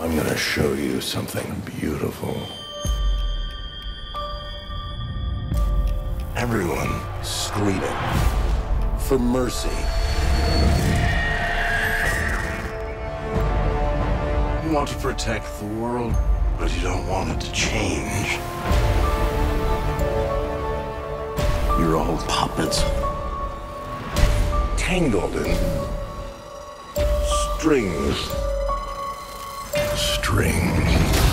I'm gonna show you something beautiful. Everyone screaming for mercy. You want to protect the world, but you don't want it to change. You're all puppets. Tangled in strings. Strings.